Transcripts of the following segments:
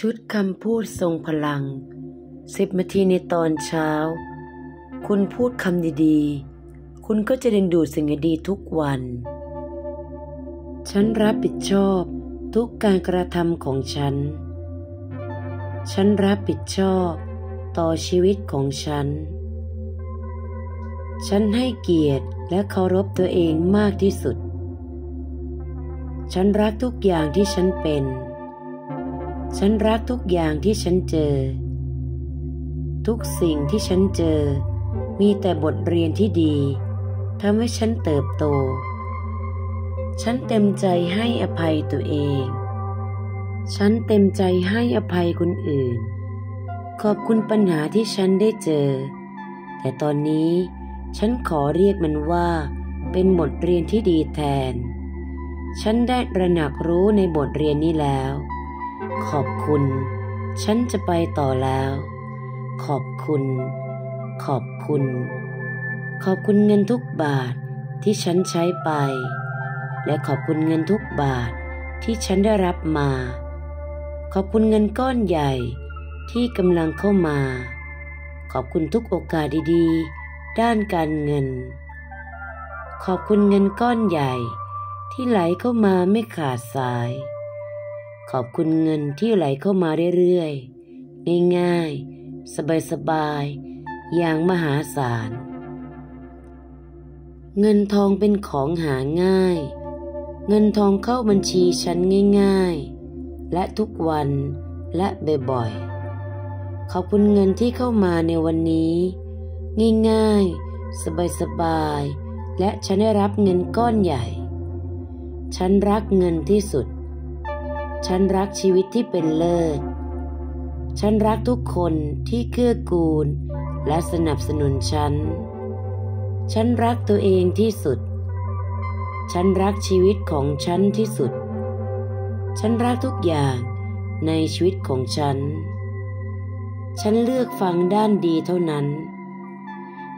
ชุดคำพูดทรงพลังสิบนาทีในตอนเช้า คุณพูดคำดีๆ คุณก็จะดึงดูดสิ่งดีทุกวัน ฉันรับผิดชอบทุกการกระทำของฉัน ฉันรับผิดชอบต่อชีวิตของฉัน ฉันให้เกียรติและเคารพตัวเองมากที่สุด ฉันรักทุกอย่างที่ฉันเป็น ฉันรักทุกอย่างที่ฉันเจอ ทุกสิ่งที่ฉันเจอ มีแต่บทเรียนที่ดีทำให้ฉันเติบโต ฉันเต็มใจให้อภัยตัวเอง ฉันเต็มใจให้อภัยคนอื่น ขอบคุณปัญหาที่ฉันได้เจอ แต่ตอนนี้ฉันขอเรียกมันว่า เป็นบทเรียนที่ดีแทน ฉันได้ระหนักรู้ในบทเรียนนี้แล้ว ขอบคุณ ฉันจะไปต่อแล้ว ขอบคุณ ขอบคุณ ขอบคุณเงินทุกบาทที่ฉันใช้ไป และขอบคุณเงินทุกบาทที่ฉันได้รับมา ขอบคุณเงินก้อนใหญ่ที่กำลังเข้ามา ขอบคุณทุกโอกาสดีๆ ด้านการเงิน ขอบคุณเงินก้อนใหญ่ที่ไหลเข้ามาไม่ขาดสาย ขอบคุณเงินที่ไหลเข้ามาเรื่อยๆ ง่ายๆ สบายๆ อย่างมหาศาล เงินทองเป็นของหาง่าย เงินทองเข้าบัญชีฉันง่ายๆ และทุกวันและบ่อยๆ ขอบคุณเงินที่เข้ามาในวันนี้ ง่ายๆ สบายๆ และฉันได้รับเงินก้อนใหญ่ ฉันรักเงินที่สุด ฉันรักชีวิตที่เป็นเลิศ ฉันรักทุกคนที่เกื้อกูล และสนับสนุนฉัน ฉันรักตัวเองที่สุด ฉันรักชีวิตของฉันที่สุด ฉันรักทุกอย่างในชีวิตของฉัน ฉันเลือกฟังด้านดีเท่านั้น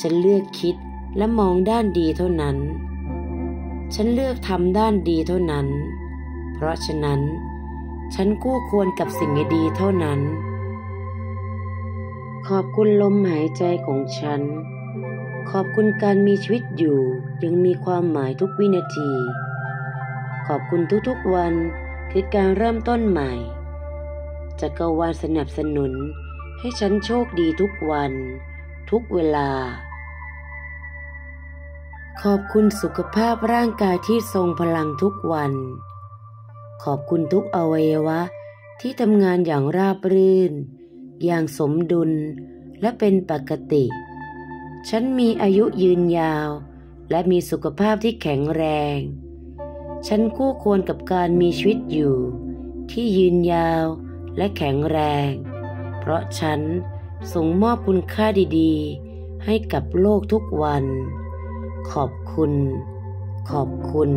ฉันเลือกคิดและมองด้านดีเท่านั้น ฉันเลือกทำด้านดีเท่านั้น เพราะฉะนั้น ฉันกู้ควรกับสิ่งดีเท่านั้น ขอบคุณลมหายใจของฉัน ขอบคุณการมีชีวิตอยู่ยังมีความหมายทุกวินาที ขอบคุณทุกๆวันคือการเริ่มต้นใหม่จักรวาลสนับสนุนให้ฉันโชคดีทุกวัน ทุกเวลา ขอบคุณสุขภาพร่างกายที่ทรงพลังทุกวัน ขอบคุณทุกอวัยวะที่ทำงานอย่างราบรื่น อย่างสมดุลและเป็นปกติ ฉันมีอายุยืนยาว และมีสุขภาพที่แข็งแรง ฉันคู่ควรกับการมีชีวิตอยู่ ที่ยืนยาวและแข็งแรง เพราะฉันส่งมอบคุณค่าดีๆ ให้กับโลกทุกวัน ขอบคุณ ขอบคุณ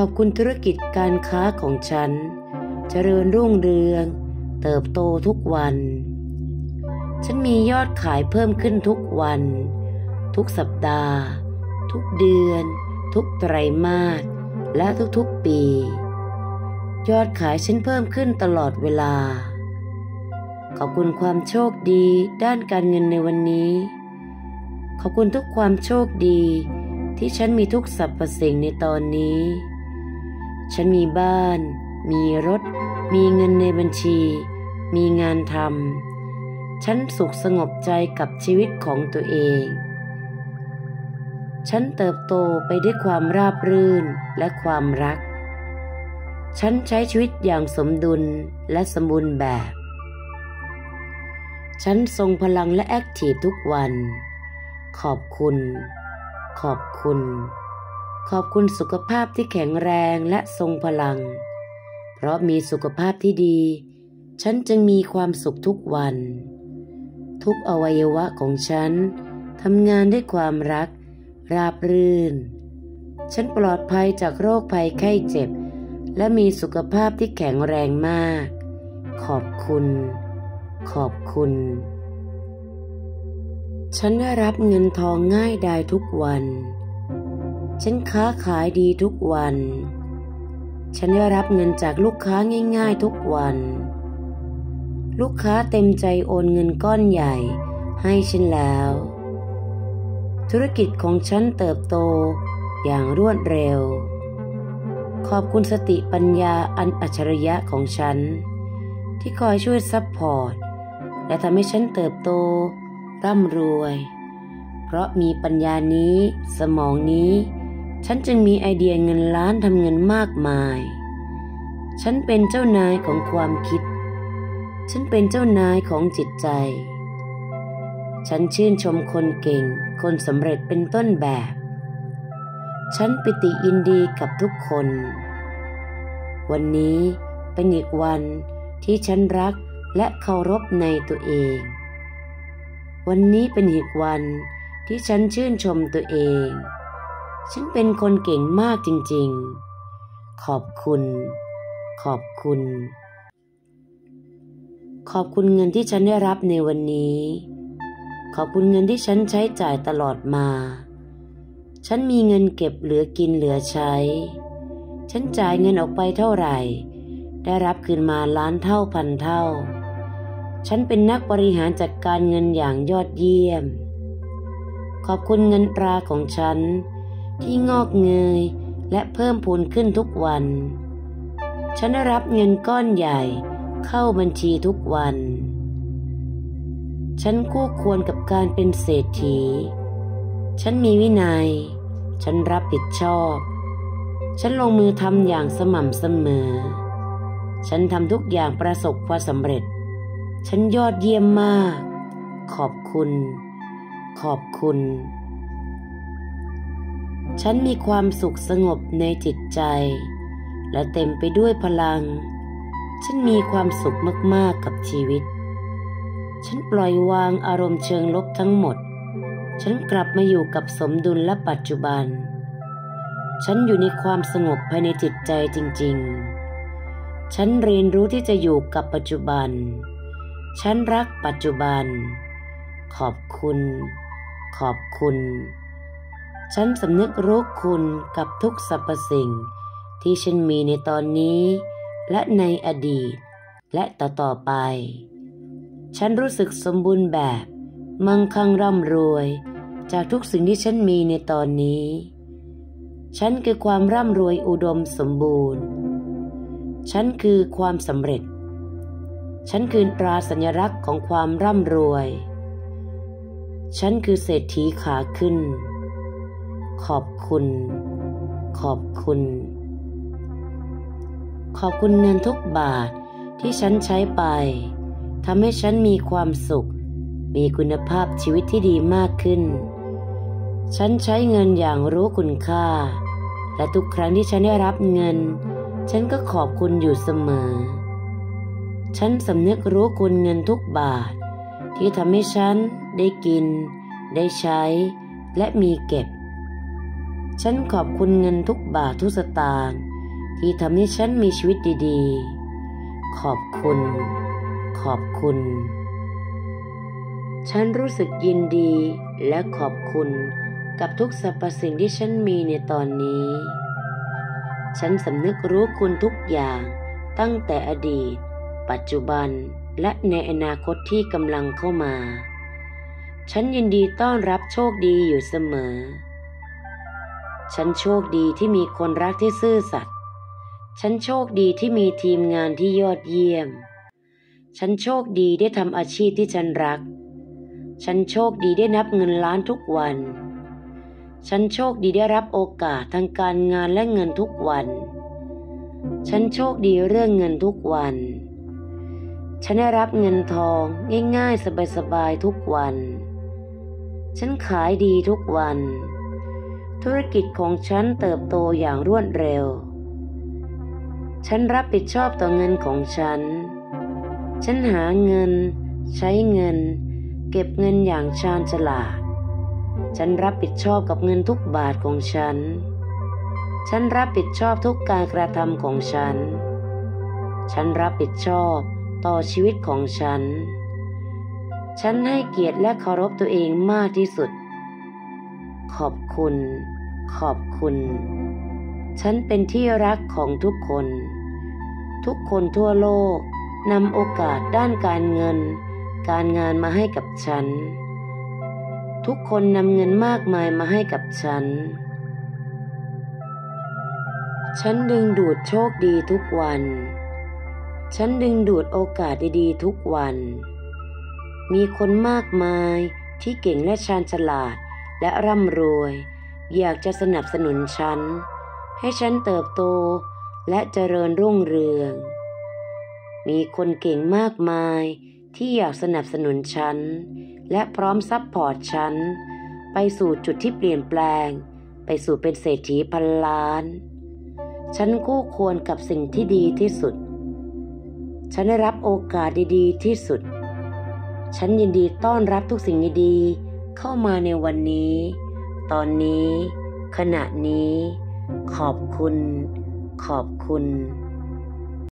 ขอบคุณธุรกิจการค้าของฉัน เจริญรุ่งเรือง เติบโตทุกวัน ฉันมียอดขายเพิ่มขึ้นทุกวัน ทุกสัปดาห์ ทุกเดือน ทุกไตรมาสและทุกๆปี ยอดขายฉันเพิ่มขึ้นตลอดเวลา ขอบคุณความโชคดีด้านการเงินในวันนี้ ขอบคุณทุกความโชคดีที่ฉันมีทุกสรรพสิ่งในตอนนี้ ฉันมีบ้าน มีรถ มีเงินในบัญชี มีงานทำ ฉันสุขสงบใจกับชีวิตของตัวเอง ฉันเติบโตไปด้วยความราบรื่นและความรัก ฉันใช้ชีวิตอย่างสมดุลและสมบูรณ์แบบ ฉันทรงพลังและแอคทีฟทุกวัน ขอบคุณ ขอบคุณ ขอบคุณสุขภาพที่แข็งแรงและทรงพลัง เพราะมีสุขภาพที่ดี ฉันจึงมีความสุขทุกวัน ทุกอวัยวะของฉันทำงานด้วยความรัก ราบรื่น ฉันปลอดภัยจากโรคภัยไข้เจ็บ และมีสุขภาพที่แข็งแรงมาก ขอบคุณ ขอบคุณ ฉันได้รับเงินทองง่ายดายทุกวัน ฉันค้าขายดีทุกวัน ฉันได้รับเงินจากลูกค้าง่าย ๆทุกวัน ลูกค้าเต็มใจโอนเงินก้อนใหญ่ให้ฉันแล้ว ธุรกิจของฉันเติบโตอย่างรวดเร็ว ขอบคุณสติปัญญาอันอัจฉริยะของฉัน ที่คอยช่วย support และทำให้ฉันเติบโต ร่ำรวย เพราะมีปัญญานี้สมองนี้ ฉันจึงมีไอเดียเงินล้านทำเงินมากมาย ฉันเป็นเจ้านายของความคิด ฉันเป็นเจ้านายของจิตใจ ฉันชื่นชมคนเก่ง คนสำเร็จเป็นต้นแบบ ฉันปิติยินดีกับทุกคน วันนี้เป็นอีกวันที่ฉันรักและเคารพในตัวเอง วันนี้เป็นอีกวันที่ฉันชื่นชมตัวเอง ฉันเป็นคนเก่งมากจริงๆ ขอบคุณ ขอบคุณ ขอบคุณเงินที่ฉันได้รับในวันนี้ ขอบคุณเงินที่ฉันใช้จ่ายตลอดมา ฉันมีเงินเก็บเหลือกินเหลือใช้ ฉันจ่ายเงินออกไปเท่าไหร่ ได้รับคืนมาล้านเท่าพันเท่า ฉันเป็นนักบริหารจัดการเงินอย่างยอดเยี่ยม ขอบคุณเงินตราของฉัน ที่งอกเงยและเพิ่มพูนขึ้นทุกวัน ฉันได้รับเงินก้อนใหญ่เข้าบัญชีทุกวัน ฉันคู่ควรกับการเป็นเศรษฐี ฉันมีวินัย ฉันรับผิดชอบ ฉันลงมือทำอย่างสม่ำเสมอ ฉันทำทุกอย่างประสบความสำเร็จ ฉันยอดเยี่ยมมาก ขอบคุณ ขอบคุณ ฉันมีความสุขสงบในจิตใจ และเต็มไปด้วยพลัง ฉันมีความสุขมากๆกับชีวิต ฉันปล่อยวางอารมณ์เชิงลบทั้งหมด ฉันกลับมาอยู่กับสมดุลและปัจจุบัน ฉันอยู่ในความสงบภายในจิตใจจริง ๆ ฉันเรียนรู้ที่จะอยู่กับปัจจุบัน ฉันรักปัจจุบัน ขอบคุณ ขอบคุณ ฉันสำนึกรู้คุณกับทุกสรรพสิ่ง ที่ฉันมีในตอนนี้ และในอดีต และต่อต่อไป ฉันรู้สึกสมบูรณ์แบบ มั่งคั่งร่ำรวย จากทุกสิ่งที่ฉันมีในตอนนี้ ฉันคือความร่ำรวยอุดมสมบูรณ์ ฉันคือความสำเร็จ ฉันคือตราสัญลักษณ์ของความร่ำรวย ฉันคือเศรษฐีขาขึ้น ขอบคุณ ขอบคุณ ขอบคุณเงินทุกบาทที่ฉันใช้ไปทำให้ฉันมีความสุข มีคุณภาพชีวิตที่ดีมากขึ้น ฉันใช้เงินอย่างรู้คุณค่า และทุกครั้งที่ฉันได้รับเงิน ฉันก็ขอบคุณอยู่เสมอ ฉันสำนึกรู้คุณเงินทุกบาท ที่ทำให้ฉันได้กิน ได้ใช้ และมีเก็บ ฉันขอบคุณเงินทุกบาททุกสตางค์ที่ทำให้ฉันมีชีวิตดีๆ ขอบคุณ ขอบคุณ ฉันรู้สึกยินดีและขอบคุณกับทุกสรรพสิ่งที่ฉันมีในตอนนี้ ฉันสำนึกรู้คุณทุกอย่างตั้งแต่อดีต ปัจจุบันและในอนาคตที่กำลังเข้ามา ฉันยินดีต้อนรับโชคดีอยู่เสมอ ฉันโชคดีที่มีคนรักที่ซื่อสัตย์ ฉันโชคดีที่มีทีมงานที่ยอดเยี่ยม ฉันโชคดีได้ทำอาชีพที่ฉันรัก ฉันโชคดีได้นับเงินล้านทุกวัน ฉันโชคดีได้รับโอกาสทางการงานและเงินทุกวัน ฉันโชคดีเรื่องเงินทุกวัน ฉันได้รับเงินทองง่ายๆสบายๆทุกวัน ฉันขายดีทุกวัน ธุรกิจของฉันเติบโตอย่างรวดเร็ว ฉันรับผิดชอบต่อเงินของฉัน ฉันหาเงิน ใช้เงิน เก็บเงินอย่างชาญฉลาด ฉันรับผิดชอบกับเงินทุกบาทของฉัน ฉันรับผิดชอบทุกการกระทำของฉัน ฉันรับผิดชอบต่อชีวิตของฉัน ฉันให้เกียรติและเคารพตัวเองมากที่สุด ขอบคุณ ขอบคุณ ฉันเป็นที่รักของทุกคน ทุกคนทั่วโลกนำโอกาสด้านการเงิน การงานมาให้กับฉัน ทุกคนนำเงินมากมายมาให้กับฉัน ฉันดึงดูดโชคดีทุกวัน ฉันดึงดูดโอกาสดีๆทุกวัน มีคนมากมายที่เก่งและชาญฉลาด และร่ำรวย อยากจะสนับสนุนฉัน ให้ฉันเติบโตและเจริญรุ่งเรือง มีคนเก่งมากมายที่อยากสนับสนุนฉัน และพร้อม support ฉัน ไปสู่จุดที่เปลี่ยนแปลง ไปสู่เป็นเศรษฐีพันล้าน ฉันคู่ควรกับสิ่งที่ดีที่สุด ฉันได้รับโอกาสดีๆที่สุด ฉันยินดีต้อนรับทุกสิ่งดีๆ เข้ามาในวันนี้ ตอนนี้ ขณะนี้ ขอบคุณ ขอบคุณ